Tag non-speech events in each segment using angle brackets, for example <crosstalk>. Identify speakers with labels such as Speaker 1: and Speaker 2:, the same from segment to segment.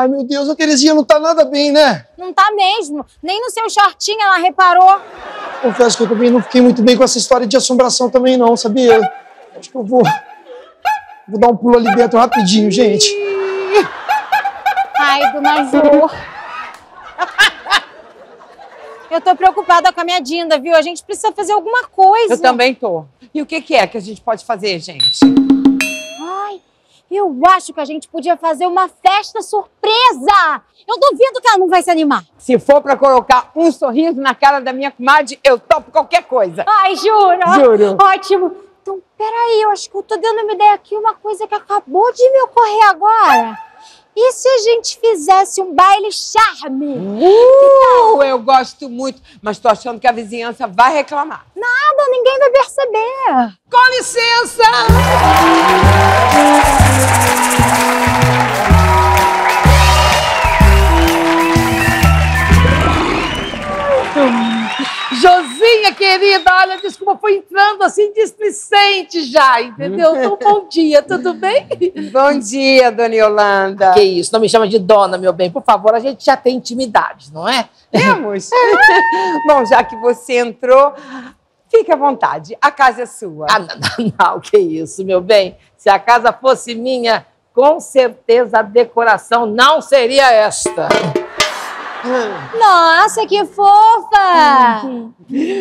Speaker 1: Ai, meu Deus, a Terezinha não tá nada bem, né?
Speaker 2: Não tá mesmo. Nem no seu shortinho ela reparou.
Speaker 1: Confesso que eu também não fiquei muito bem com essa história de assombração também não, sabia? Acho que eu vou... Vou dar um pulo ali dentro rapidinho, gente.
Speaker 2: Ai, dona Ju. Eu tô preocupada com a minha Dinda, viu? A gente precisa fazer alguma coisa.
Speaker 3: Eu também tô. E o que, que é que a gente pode fazer, gente?
Speaker 2: Ai, eu acho que a gente podia fazer uma festa surpresa. Eu duvido que ela não vai se animar.
Speaker 3: Se for pra colocar um sorriso na cara da minha comadre, eu topo qualquer coisa.
Speaker 2: Ai, jura?
Speaker 3: Juro.
Speaker 2: Ótimo. Então, peraí, eu acho que eu tô dando uma ideia aqui, uma coisa que acabou de me ocorrer agora. E se a gente fizesse um baile charme?
Speaker 3: Uh, eu gosto muito, mas tô achando que a vizinhança vai reclamar.
Speaker 2: Nada, ninguém vai perceber.
Speaker 3: Com licença! Josinha, querida, olha, desculpa, foi entrando assim displicente já, entendeu? Então, bom dia, tudo bem? Bom dia, dona Yolanda.
Speaker 4: Que isso, não me chama de dona, meu bem. Por favor, a gente já tem intimidade, não é?
Speaker 3: Temos. <laughs> bom, já que você entrou, fique à vontade, a casa é sua.
Speaker 4: Ah, não, não, não, que isso, meu bem. Se a casa fosse minha, com certeza a decoração não seria esta.
Speaker 2: Nossa, que fofa!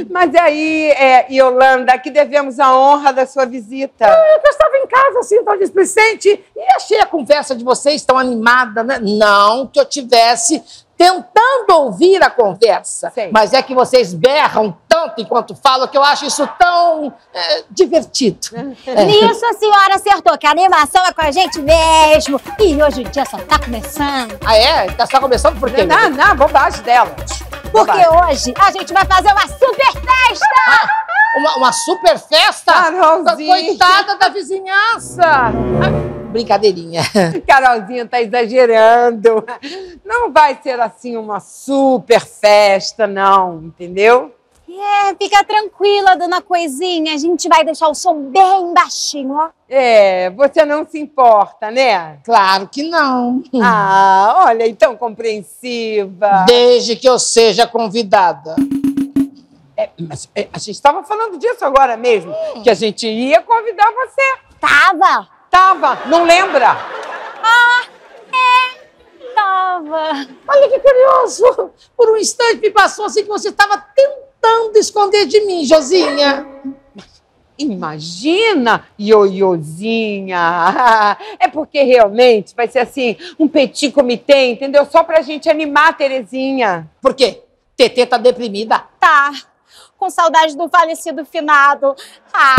Speaker 3: Mas aí, é, Yolanda, que devemos a honra da sua visita.
Speaker 4: Eu estava em casa assim, tão displicente, e achei a conversa de vocês tão animada, né? Não que eu tivesse tentando ouvir a conversa,
Speaker 3: Sei.
Speaker 4: mas é que vocês berram tanto enquanto falam que eu acho isso tão é, divertido. É.
Speaker 2: Nisso a senhora acertou, que a animação é com a gente mesmo. E hoje o dia só tá começando.
Speaker 4: Ah, é? Tá só começando por quê?
Speaker 3: Não, não, bobagem dela.
Speaker 2: Porque
Speaker 3: Bobagem.
Speaker 2: hoje a gente vai fazer uma super festa!
Speaker 4: Uma, uma super festa?
Speaker 3: Carolzinha.
Speaker 4: Coitada da vizinhança! Ah, brincadeirinha. <laughs>
Speaker 3: Carolzinha tá exagerando. Não vai ser assim uma super festa, não, entendeu?
Speaker 2: É, fica tranquila, dona Coisinha. A gente vai deixar o som bem baixinho, ó.
Speaker 3: É, você não se importa, né?
Speaker 4: Claro que não.
Speaker 3: Ah, olha, então compreensiva.
Speaker 4: Desde que eu seja convidada.
Speaker 3: É, mas é, a gente estava falando disso agora mesmo, que a gente ia convidar você.
Speaker 2: Tava!
Speaker 3: Tava, não lembra?
Speaker 2: Tava!
Speaker 4: Olha que curioso! Por um instante me passou assim que você estava tentando esconder de mim, Josinha.
Speaker 3: Imagina, ioiôzinha. É porque realmente vai ser assim, um petit comitê, entendeu? Só pra gente animar a Terezinha.
Speaker 4: Por quê? TT tá deprimida.
Speaker 2: Tá! Com saudade do falecido finado. Ah!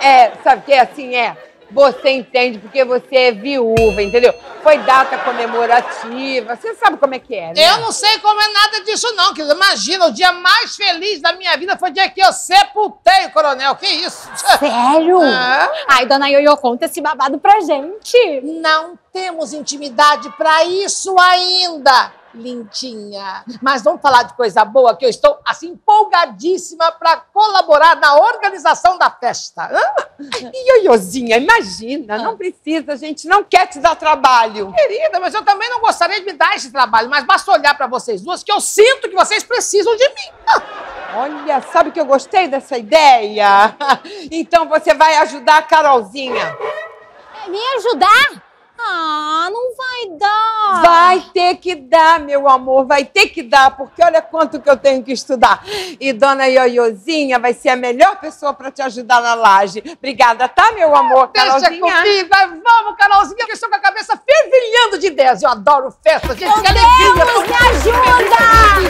Speaker 3: É, sabe o que é assim? É. Você entende porque você é viúva, entendeu? Foi data comemorativa. Você sabe como é que é, né?
Speaker 4: Eu não sei como é nada disso, não. querida. Imagina, o dia mais feliz da minha vida foi o dia que eu sepultei o coronel. Que isso?
Speaker 2: Sério?
Speaker 4: Ah. <laughs>
Speaker 2: Ai, dona Ioiô, conta esse babado pra gente.
Speaker 4: Não temos intimidade pra isso ainda, lindinha. Mas vamos falar de coisa boa, que eu estou assim empolgadíssima para colaborar na organização da festa. Hã?
Speaker 3: Ioiôzinha, imagina, não precisa, a gente não quer te dar trabalho.
Speaker 4: Querida, mas eu também não gostaria de me dar esse trabalho, mas basta olhar para vocês duas que eu sinto que vocês precisam de mim. <laughs>
Speaker 3: Olha, sabe que eu gostei dessa ideia? <laughs> Então você vai ajudar a Carolzinha.
Speaker 2: Me ajudar? Ah, não vai dar.
Speaker 3: Vai ter que dar, meu amor, vai ter que dar, porque olha quanto que eu tenho que estudar. E dona Ioiôzinha vai ser a melhor pessoa para te ajudar na laje. Obrigada, tá, meu amor?
Speaker 4: Deixa
Speaker 3: Carolzinha?
Speaker 4: comigo, vai, vamos, Carolzinha, que eu estou com a cabeça fervilhando de ideias. Eu adoro festa, gente, que alegria.
Speaker 2: Deus, me ajuda!